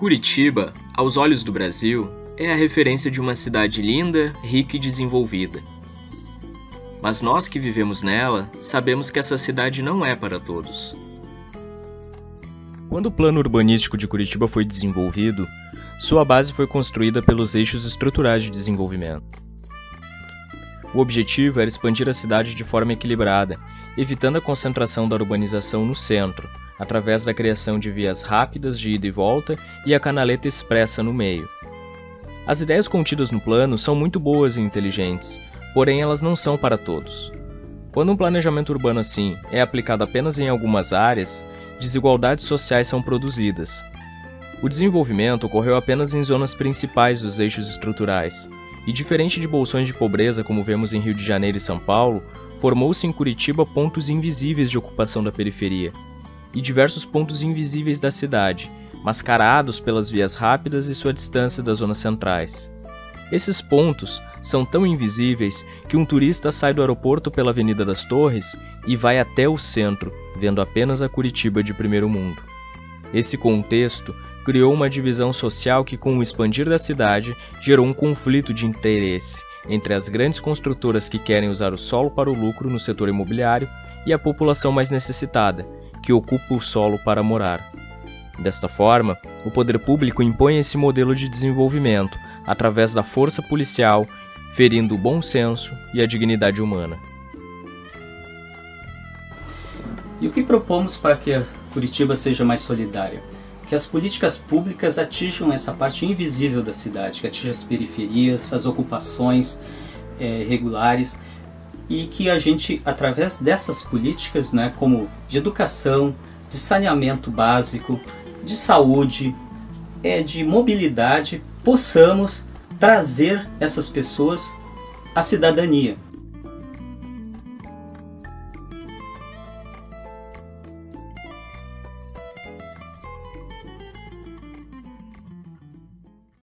Curitiba, aos olhos do Brasil, é a referência de uma cidade linda, rica e desenvolvida. Mas nós que vivemos nela sabemos que essa cidade não é para todos. Quando o plano urbanístico de Curitiba foi desenvolvido, sua base foi construída pelos eixos estruturais de desenvolvimento. O objetivo era expandir a cidade de forma equilibrada, evitando a concentração da urbanização no centro, através da criação de vias rápidas de ida e volta e a canaleta expressa no meio. As ideias contidas no plano são muito boas e inteligentes, porém elas não são para todos. Quando um planejamento urbano assim é aplicado apenas em algumas áreas, desigualdades sociais são produzidas. O desenvolvimento ocorreu apenas em zonas principais dos eixos estruturais, e diferente de bolsões de pobreza como vemos em Rio de Janeiro e São Paulo, formou-se em Curitiba pontos invisíveis de ocupação da periferia, e diversos pontos invisíveis da cidade, mascarados pelas vias rápidas e sua distância das zonas centrais. Esses pontos são tão invisíveis que um turista sai do aeroporto pela Avenida das Torres e vai até o centro, vendo apenas a Curitiba de primeiro mundo. Esse contexto criou uma divisão social que, com o expandir da cidade, gerou um conflito de interesse entre as grandes construtoras que querem usar o solo para o lucro no setor imobiliário e a população mais necessitada, que ocupa o solo para morar. Desta forma, o poder público impõe esse modelo de desenvolvimento através da força policial, ferindo o bom senso e a dignidade humana. E o que propomos para que Curitiba seja mais solidária? Que as políticas públicas atinjam essa parte invisível da cidade, que atinja as periferias, as ocupações é, regulares e que a gente, através dessas políticas, né, como de educação, de saneamento básico, de saúde, é, de mobilidade, possamos trazer essas pessoas à cidadania.